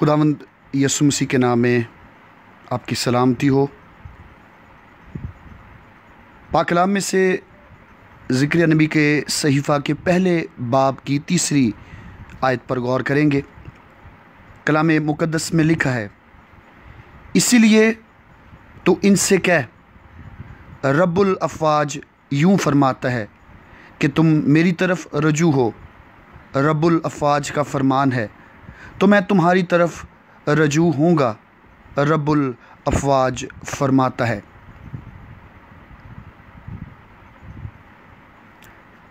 خداوند یسو مسیح کے نام میں آپ کی سلامتی ہو۔ پاک کلام میں سے ذکر نبی کے صحیفہ کے پہلے باب کی تیسری آیت پر غور کریں گے۔ کلام مقدس میں لکھا ہے، اسی لیے تو ان سے کہہ، رب الافواج یوں فرماتا ہے کہ تم میری طرف رجوع ہو۔ رب الافواج کا فرمان ہے۔ تو میں تمہاری طرف رجوع ہوں گا، رب الافواج فرماتا ہے۔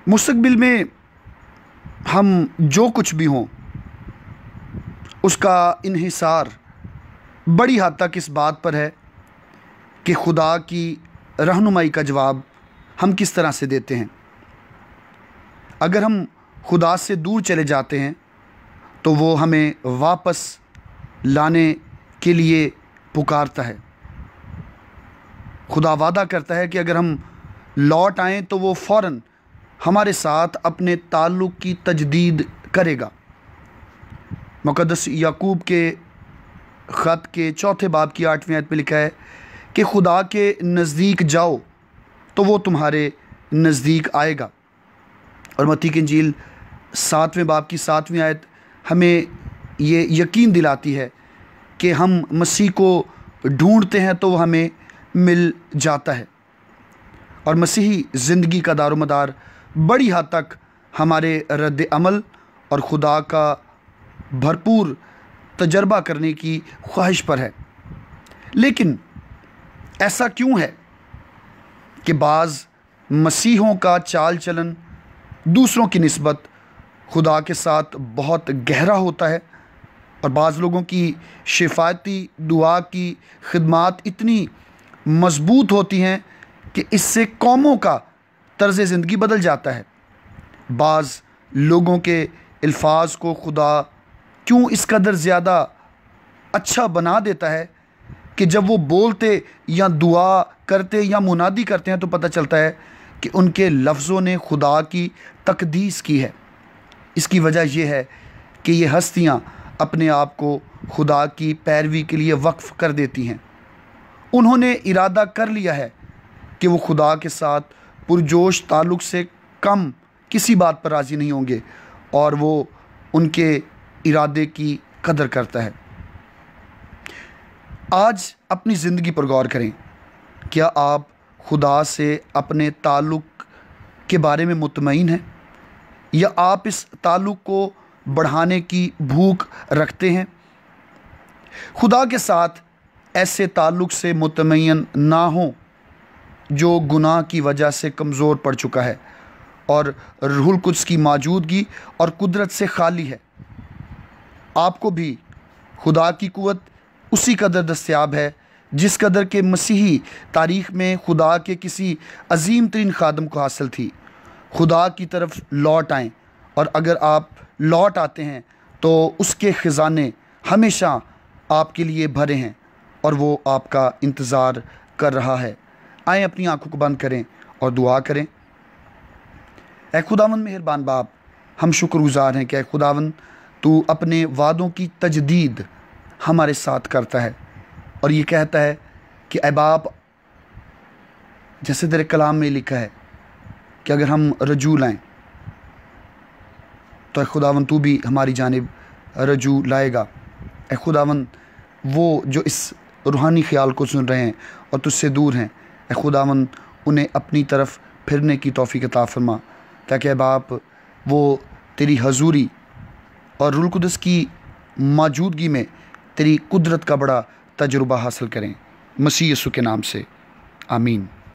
مستقبل میں ہم جو کچھ بھی ہوں، اس کا انحصار بڑی حد تک اس بات پر ہے کہ خدا کی رہنمائی کا جواب ہم کس طرح سے دیتے ہیں۔ اگر ہم خدا سے دور چلے جاتے ہیں تو وہ ہمیں واپس لانے کے لیے پکارتا ہے۔ خدا وعدہ کرتا ہے کہ اگر ہم لوٹ آئیں تو وہ فوراً ہمارے ساتھ اپنے تعلق کی تجدید کرے گا۔ مقدس یعقوب کے خط کے چوتھے باب کی آٹھویں عید پہ لکھا ہے کہ خدا کے نزدیک جاؤ تو وہ تمہارے نزدیک آئے گا۔ اور متی کی انجیل ساتویں باب کی ساتویں آیت ہمیں یہ یقین دلاتی ہے کہ ہم مسیح کو ڈھونڈتے ہیں تو وہ ہمیں مل جاتا ہے۔ اور مسیحی زندگی کا دار و مدار بڑی حد تک ہمارے رد عمل اور خدا کا بھرپور تجربہ کرنے کی خواہش پر ہے۔ لیکن ایسا کیوں ہے کہ بعض مسیحوں کا چال چلن دوسروں کی نسبت خدا کے ساتھ بہت گہرا ہوتا ہے اور بعض لوگوں کی شفایتی دعا کی خدمات اتنی مضبوط ہوتی ہیں کہ اس سے قوموں کا طرز زندگی بدل جاتا ہے۔ بعض لوگوں کے الفاظ کو خدا کیوں اس قدر زیادہ اچھا بنا دیتا ہے کہ جب وہ بولتے یا دعا کرتے یا منادی کرتے ہیں تو پتہ چلتا ہے کہ ان کے لفظوں نے خدا کی تقدیس کی ہے۔ اس کی وجہ یہ ہے کہ یہ ہستیاں اپنے آپ کو خدا کی پیروی کے لیے وقف کر دیتی ہیں۔ انہوں نے ارادہ کر لیا ہے کہ وہ خدا کے ساتھ پرجوش تعلق سے کم کسی بات پر راضی نہیں ہوں گے اور وہ ان کے ارادے کی قدر کرتا ہے۔ آج اپنی زندگی پر غور کریں، کیا آپ خدا سے اپنے تعلق کے بارے میں مطمئن ہیں؟ یا آپ اس تعلق کو بڑھانے کی بھوک رکھتے ہیں؟ خدا کے ساتھ ایسے تعلق سے مطمئن نہ ہوں جو گناہ کی وجہ سے کمزور پڑ چکا ہے اور روح القدس کی موجودگی اور قدرت سے خالی ہے۔ آپ کو بھی خدا کی قوت اسی قدر دستیاب ہے جس قدر کے مسیحی تاریخ میں خدا کے کسی عظیم ترین خادم کو حاصل تھی۔ خدا کی طرف لوٹ آئیں۔ اور اگر آپ لوٹ آتے ہیں، تو اس کے خزانے ہمیشہ آپ کے لیے بھرے ہیں اور وہ آپ کا انتظار کر رہا ہے۔ آئیں اپنی آنکھوں کو بند کریں اور دعا کریں۔ اے خداون مہربان باپ، ہم شکر گزار ہیں کہ اے خداون تو اپنے وعدوں کی تجدید ہمارے ساتھ کرتا ہے۔ اور یہ کہتا ہے کہ اے باپ، جیسے تیرے کلام میں لکھا ہے کہ اگر ہم رجوع لائیں، تو اے خداون تو بھی ہماری جانب رجوع لائے گا۔ اے خداون وہ جو اس روحانی خیال کو سن رہے ہیں اور تجھ سے دور ہیں، اے خداون انہیں اپنی طرف پھرنے کی توفیق عطا فرما، تاکہ اے باپ، وہ تیری حضوری اور رول القدس کی موجودگی میں تیری قدرت کا بڑا تجربہ حاصل کریں۔ مسیح یسو کے نام سے، آمین۔